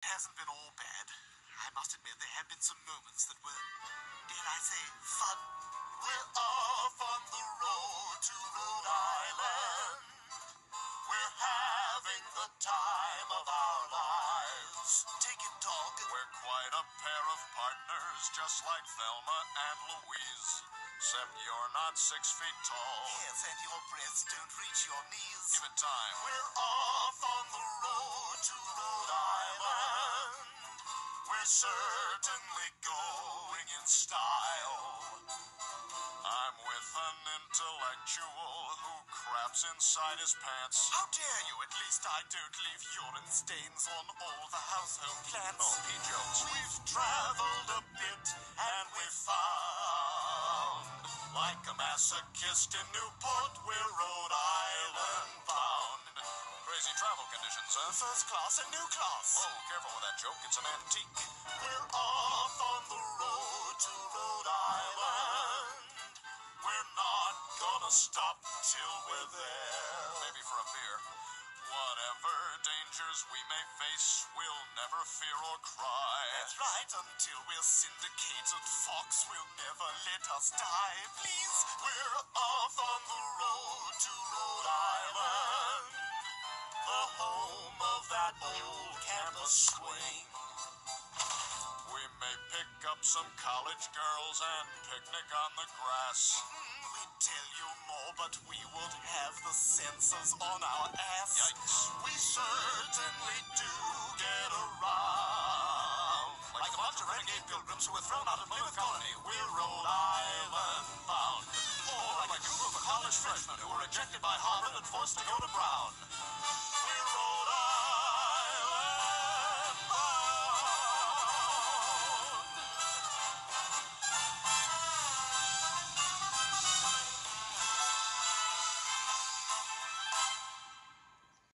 hasn't been all bad. I must admit there have been some moments that were, dare I say, fun. We're off on the road to Rhode Island. We're having the time of our lives. Take it, dog. We're quite a pair of partners, just like Thelma and Louise. Except you're not six feet tall. Yes, and your breasts don't reach your knees. Give it time. We're off on the road to Rhode certainly going in style. I'm with an intellectual who craps inside his pants. How dare you? At least I don't leave urine stains on all the household plants. Oh, Pete Jones. We've traveled a bit and we found, like a masochist in Newport, conditions. First class and new class. Oh, careful with that joke. It's an antique. We're off on the road to Rhode Island. We're not gonna stop till we're there. Maybe for a beer. Whatever dangers we may face, we'll never fear or cry. That's right, until we're syndicated. Fox will never let us die. Please, we're off on that old campus swing. We may pick up some college girls and picnic on the grass. Mm, we'd tell you more, but we would have the censors on our ass. Yikes. We certainly do get around. Like a bunch of renegade pilgrims who were thrown out of Plymouth Colony, we're Rhode Island bound. Or like a group of college freshmen who were rejected by Harvard and forced to go to Brown.